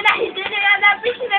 So dami na hindi nila napisin na